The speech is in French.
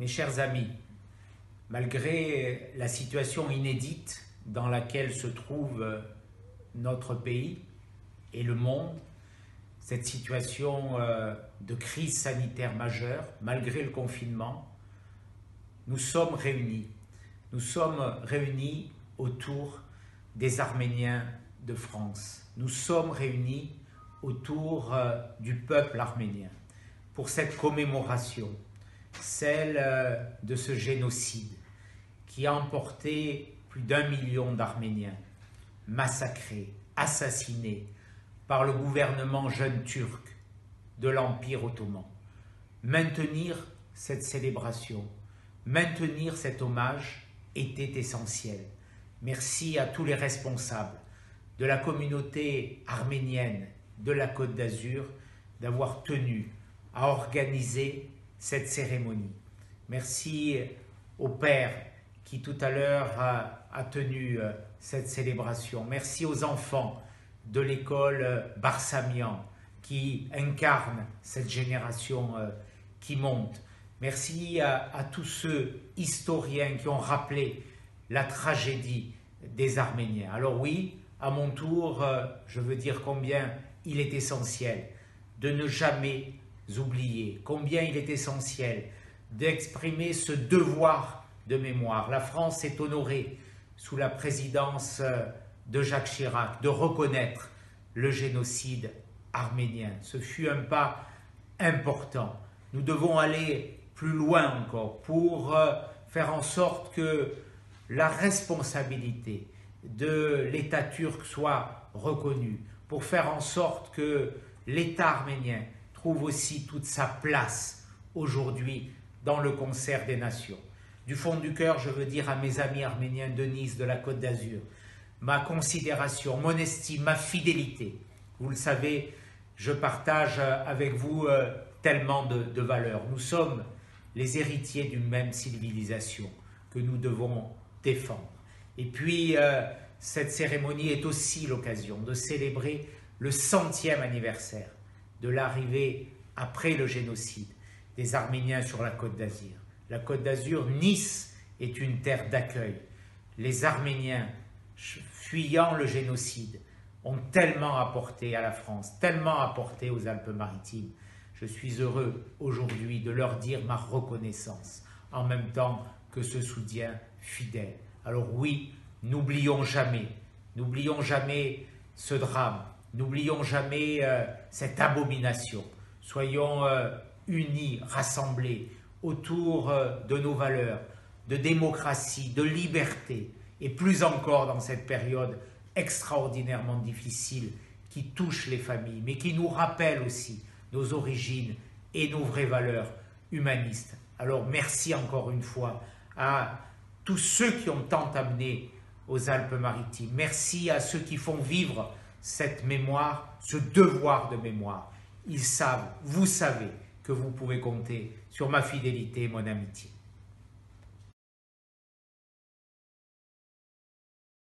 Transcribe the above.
Mes chers amis, malgré la situation inédite dans laquelle se trouve notre pays et le monde, cette situation euh, de crise sanitaire majeure, malgré le confinement, nous sommes réunis. Nous sommes réunis autour des Arméniens de France. Nous sommes réunis autour euh, du peuple arménien pour cette commémoration, celle euh, de ce génocide qui a emporté plus d'un million d'Arméniens massacrés, assassinés par le gouvernement jeune turc de l'Empire ottoman. Maintenir cette célébration, maintenir cet hommage était essentiel. Merci à tous les responsables de la communauté arménienne de la Côte d'Azur d'avoir tenu à organiser cette cérémonie. Merci au Père qui tout à l'heure a, tenu euh, cette célébration. Merci aux enfants de l'école euh, Barsamian qui incarne cette génération euh, qui monte. Merci à, tous ceux historiens qui ont rappelé la tragédie des Arméniens. Alors oui, à mon tour, je veux dire combien il est essentiel de ne jamais oublier, combien il est essentiel d'exprimer ce devoir de mémoire. La France est honorée sous la présidence euh, de Jacques Chirac de reconnaître le génocide arménien. Ce fut un pas important. Nous devons aller plus loin encore pour euh, faire en sorte que la responsabilité de l'État turc soit reconnue, pour faire en sorte que l'État arménien trouve aussi toute sa place aujourd'hui dans le concert des nations. Du fond du cœur, je veux dire à mes amis arméniens de Nice, de la Côte d'Azur, ma considération, mon estime, ma fidélité. Vous le savez, je partage avec vous euh, tellement de, valeurs. Nous sommes les héritiers d'une même civilisation que nous devons défendre. Et puis, euh, cette cérémonie est aussi l'occasion de célébrer le centième anniversaire de l'arrivée après le génocide des Arméniens sur la Côte d'Azur la Côte d'Azur, Nice est une terre d'accueil. Les Arméniens, fuyant le génocide, ont tellement apporté à la France, tellement apporté aux Alpes-Maritimes. Je suis heureux aujourd'hui de leur dire ma reconnaissance, en même temps que ce soutien fidèle. Alors oui, n'oublions jamais, n'oublions jamais ce drame, n'oublions jamais euh, cette abomination. Soyons euh, unis, rassemblés, autour euh, de nos valeurs, de démocratie, de liberté, et plus encore dans cette période extraordinairement difficile qui touche les familles, mais qui nous rappelle aussi nos origines et nos vraies valeurs humanistes. Alors merci encore une fois à tous ceux qui ont tant amené aux Alpes-Maritimes. Merci à ceux qui font vivre cette mémoire, ce devoir de mémoire. Ils savent, vous savez, que vous pouvez compter sur ma fidélité et mon amitié.